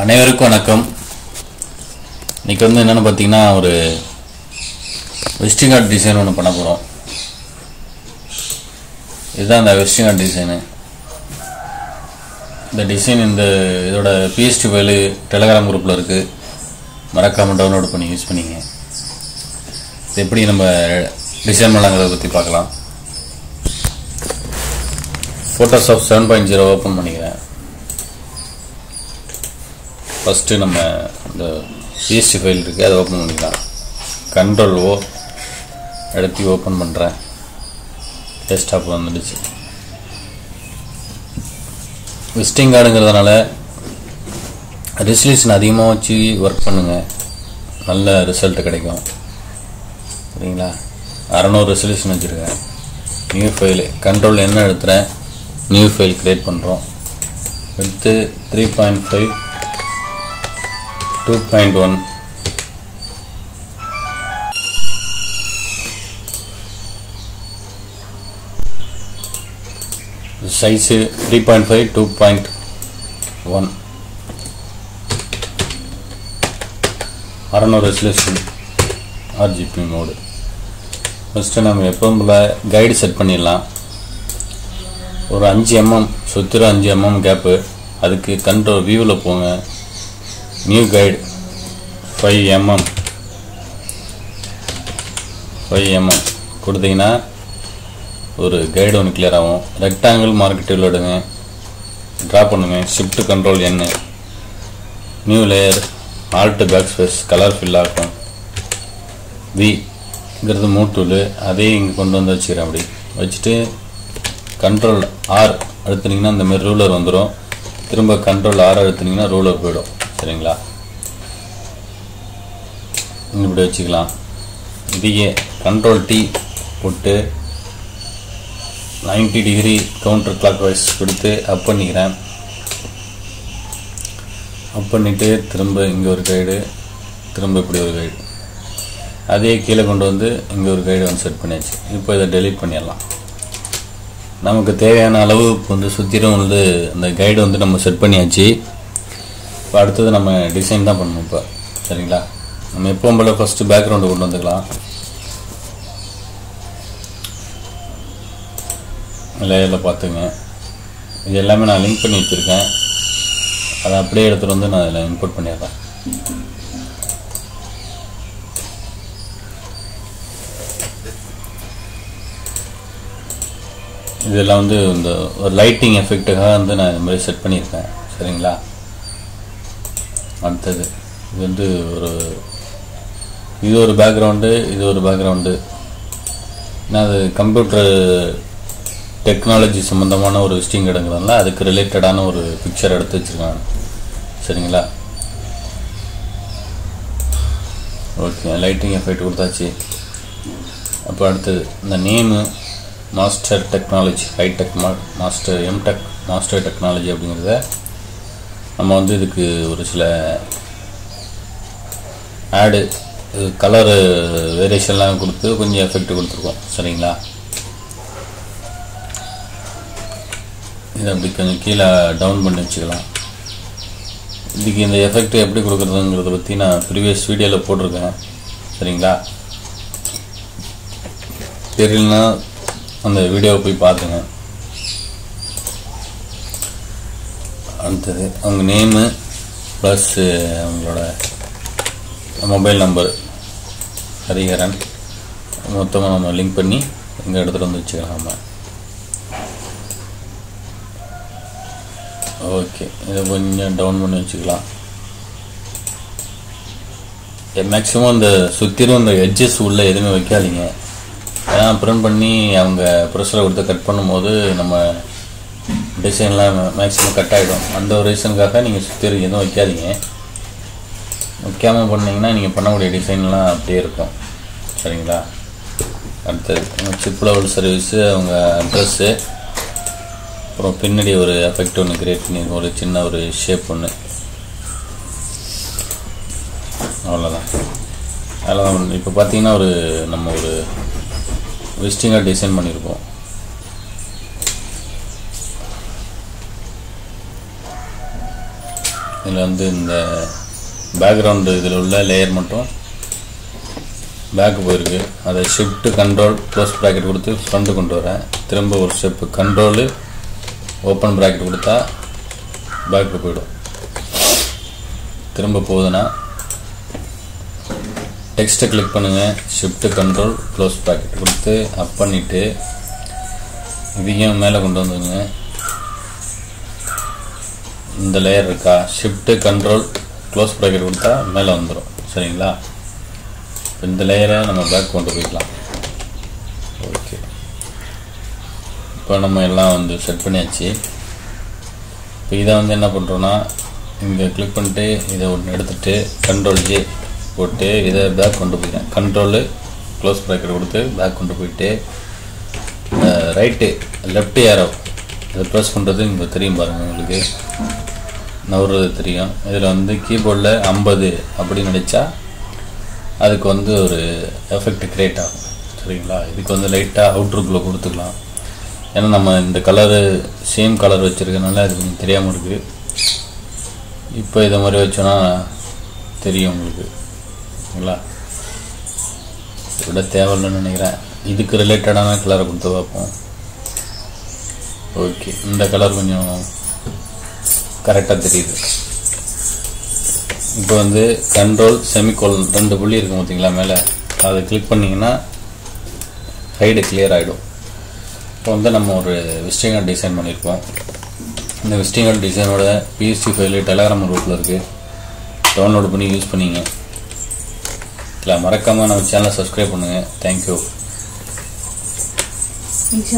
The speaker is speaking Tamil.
அனைவருக்கும் வணக்கம். இன்றைக்கி வந்து என்னென்னு பார்த்தீங்கன்னா ஒரு வெஸ்டிங் ஆர்ட் டிசைன் ஒன்று பண்ண போகிறோம் இதுதான் அந்த வெஸ்டிங் ஆர்ட் டிசைனு இந்த டிசைன் இந்த இதோட பிஎஸ்டி ஃபைலு டெலகிராம் குரூப்பில் இருக்குது மறக்காமல் டவுன்லோட் பண்ணி யூஸ் பண்ணிங்க. இது எப்படி நம்ம டிசைன் பண்ணலாங்கிறத பற்றி பார்க்கலாம். Photoshop seven point zero open பண்ணிக்கிறேன். ஃபஸ்ட்டு நம்ம இந்த பிஎஸ்டி ஃபைல் இருக்குது அதை ஓப்பன் பண்ணிக்கலாம். கண்ட்ரோல் ஓ எடுத்து ஓப்பன் பண்ணுறேன் டெஸ்க்டாப் வந்துடுச்சு. விசிட்டிங் கார்டுங்கிறதுனால ரெசல்யூஷன் அதிகமாக வச்சு ஒர்க் பண்ணுங்கள் நல்ல ரிசல்ட் கிடைக்கும். சரிங்களா? அறநூறு ரெசல்யூஷன் வச்சுருக்கேன். நியூ ஃபைலு கண்ட்ரோல் என்ன எடுத்துகிறேன் நியூ ஃபைல் க்ரியேட் பண்ணுறோம் எடுத்து three point five two point one size three point five two point one அறநூறு ரெசல்யூஷன் ஆர்ஜிபி மோடு ஃபஸ்ட்டு நம்ம எப்பவும் போல் கைடு செட் பண்ணிடலாம். ஒரு அஞ்சு எம்எம் சுற்றுற அஞ்சு எம்எம் கேப்பு அதுக்கு கண்ட்ரோல் வியூவில் போங்க. New guide five MM five MM கொடுத்தீங்கன்னா ஒரு கைடு ஒன்று கிளியர் ஆகும். ரெக்டாங்கிள் மார்க்கெட்டில் விடுங்க ட்ரா பண்ணுங்க. ஷிஃப்ட் கண்ட்ரோல் என்ன new layer alt back space colour fill ஆகும் விங்கிறது மூட்டூல் அதையும் இங்கே கொண்டு வந்து வச்சுக்கிறேன் அப்படி. வச்சுட்டு கண்ட்ரோல் ஆர் அழுத்துனீங்கன்னா இந்த மாதிரி ரூலர் வந்துடும் திரும்ப கண்ட்ரோல் ஆர் அழுத்துனீங்கன்னா ரூலர் போயிடும். சரிங்களா? இப்படி வச்சுக்கலாம். இதையே கண்ட்ரோல் டி போட்டு ninety degree counter clock wise கொடுத்து அப் பண்ணிக்கிறேன். அப் பண்ணிவிட்டு திரும்ப இங்கே ஒரு கைடு திரும்ப இப்படி ஒரு கைடு அதே கீழே கொண்டு வந்து இங்கே ஒரு கைடு வந்து செட் பண்ணியாச்சு. இப்போ இதை டெலீட் பண்ணிடலாம். நமக்கு தேவையான அளவு இப்போ வந்து சுற்றிலும் வந்து அந்த கைடு வந்து நம்ம செட் பண்ணியாச்சு. இப்போ அடுத்தது நம்ம டிசைன் தான் பண்ணணும் இப்போ. சரிங்களா? நம்ம எப்பவும் போல் ஃபஸ்ட்டு பேக்ரவுண்டு கொண்டு வந்துக்கலாம். லேயரில் பார்த்துங்க. இது எல்லாமே நான் லிங்க் பண்ணி வச்சுருக்கேன். அதை அப்படியே எடுத்துகிட்டு வந்து நான் இதில் இம்போர்ட் பண்ணிடுறேன். இதெல்லாம் வந்து இந்த ஒரு லைட்டிங் எஃபெக்ட்டுக்காக வந்து நான் இந்த மாதிரி செட் பண்ணியிருக்கேன். சரிங்களா? அடுத்தது. இது வந்து ஒரு இது ஒரு பேக்ரவுண்டு இது ஒரு பேக்ரவுண்டு நான் அது கம்ப்யூட்டர் டெக்னாலஜி சம்மந்தமான ஒரு விசிட்டிங் இடங்கிறதுனால அதுக்கு ரிலேட்டடான ஒரு பிக்சர் எடுத்து வச்சுருக்காங்க. சரிங்களா? ஓகே லைட்டிங் எஃபெக்ட் கொடுத்தாச்சு. அப்போ அடுத்தது இந்த name master technology hi tech மா master M Tech master technology அப்படிங்கிறத நம்ம வந்து இதுக்கு ஒரு சில ஆடு கலரு வேரியேஷன்லாம் கொடுத்து கொஞ்சம் எஃபெக்ட் கொடுத்துருக்கோம் சரிங்களா? இதை அப்படி கொஞ்சம் கீழே டவுன் பண்ணி வச்சுக்கலாம். இதுக்கு இந்த எஃபெக்ட் எப்படி கொடுக்குறதுங்கிறத பற்றி நான் ப்ரீவியஸ் வீடியோவில் போட்டிருக்கேன் சரிங்களா? தெரியலனா அந்த வீடியோவை போய் பார்த்துங்க அடுத்தது அவங்க நேமு ப்ளஸ்ஸு அவங்களோட மொபைல் நம்பர் ஹரிஹரன். மொத்தமாக நம்ம லிங்க் பண்ணி எங்கள் இடத்துல வந்து வச்சுக்கலாம்? நம்ம ஓகே இதை கொஞ்சம் டவுன் பண்ணி வச்சுக்கலாம். மேக்ஸிமம் இந்த சுற்றிலும் இந்த எட்ஜஸ் உள்ளே எதுவுமே வைக்காதீங்க. ஏன்னா பிரிண்ட் பண்ணி அவங்க ப்ரெஷரை கொடுத்து கட் பண்ணும்போது நம்ம டிசைன்லாம் மேக்ஸிமம் கட் ஆகிடும் அந்த ஒரு ரீசனுக்காக நீங்கள் சுற்றி எதுவும் வைக்காதீங்க. முக்கியமாக பண்ணிங்கன்னா நீங்கள் பண்ணக்கூடிய டிசைன்லாம் அப்படியே இருக்கும். சரிங்களா? அடுத்தது சிப் லெவல் சர்வீஸு அவங்க அட்ரெஸ்ஸு அப்புறம் பின்னாடி ஒரு எஃபெக்ட் ஒன்று கிரியேட் பண்ணியிருக்கோம் ஒரு சின்ன ஒரு ஷேப் ஒன்று அவ்வளோதான் அதெல்லாம் இப்போ பார்த்தீங்கன்னா ஒரு நம்ம ஒரு விசிட்டிங்காக டிசைன் பண்ணியிருக்கோம் இதில் வந்து இந்த பேக்ரவுண்டு இதில் உள்ள லேயர் மட்டும் பேக்கு போயிருக்கு. அதை ஷிஃப்ட்டு கண்ட்ரோல் க்ளோஸ் ப்ராக்கெட் கொடுத்து ஃப்ரண்ட்டு கொண்டு வரேன் திரும்ப ஒரு ஸ்டெப்பு கண்ட்ரோலு ஓப்பன் ப்ராக்கெட் கொடுத்தா பேக்கு போயிடும். திரும்ப போகுதுன்னா டெக்ஸ்ட்டை கிளிக் பண்ணுங்கள் ஷிஃப்ட்டு கண்ட்ரோல் க்ளோஸ் ப்ராக்கெட் கொடுத்து அப் பண்ணிவிட்டு இதையும் மேலே கொண்டு வந்துடுங்க. இந்த லேயர் இருக்கா? ஷிஃப்ட்டு கண்ட்ரோல் க்ளோஸ் ப்ராக்கெட் கொடுத்தா மேலே வந்துடும் சரிங்களா? இப்போ இந்த லேயரை நம்ம பேக் கொண்டு போய்க்கலாம். ஓகே இப்போ நம்ம எல்லாம் வந்து செட் பண்ணியாச்சு. இப்போ இதை வந்து என்ன பண்ணுறோன்னா இங்கே கிளிக் பண்ணிட்டு இதை ஒன்று எடுத்துகிட்டு கண்ட்ரோல் ஜே போட்டு இதை பேக் கொண்டு போயிட்டேன். கண்ட்ரோலு க்ளோஸ் ப்ராக்கெட் கொடுத்து பேக் கொண்டு போயிட்டு ரைட்டு லெஃப்ட் ஏரோ இதை ப்ரெஸ் பண்ணுறது இங்கே தெரியும் பாருங்கள் உங்களுக்கு. நவுறது தெரியும். இதில் வந்து கீபோர்டில் ஐம்பது அப்படின்னு நினச்சா அதுக்கு வந்து ஒரு எஃபெக்ட் க்ரியேட் ஆகும். சரிங்களா? இதுக்கு வந்து லைட்டாக அவுட்ருக்குள்ளே கொடுத்துக்கலாம். ஏன்னா நம்ம இந்த கலரு சேம் கலர் வச்சுருக்கனால அது கொஞ்சம் தெரியாமல் இருக்குது இப்போ இதை மாதிரி வச்சோன்னா தெரியும் உங்களுக்கு. சரிங்களா? விட தேவையில்லைன்னு நினைக்கிறேன். இதுக்கு ரிலேட்டடான கலரை கொடுத்து பார்ப்போம். ஓகே இந்த கலர் கொஞ்சம் கரெக்டாக தெரியுது. இப்போ வந்து கண்ட்ரோல் செமிகோல் ரெண்டு புள்ளி இருக்கும் பார்த்தீங்களா மேலே? அதை கிளிக் பண்ணிங்கன்னா ஹைடு கிளியர் ஆகிடும் இப்போ வந்து நம்ம ஒரு விஸ்டிங் டிசைன் பண்ணியிருக்கோம் இந்த விஸ்டிங் டிசைனோட பிஎஸ்சி ஃபைலு டெலகிராம் குரூப்பில் இருக்குது டவுன்லோட் பண்ணி யூஸ் பண்ணிங்க. இல்லை மறக்காமல் நம்ம சேனலை சப்ஸ்கிரைப் பண்ணுங்கள் தேங்க்யூ Big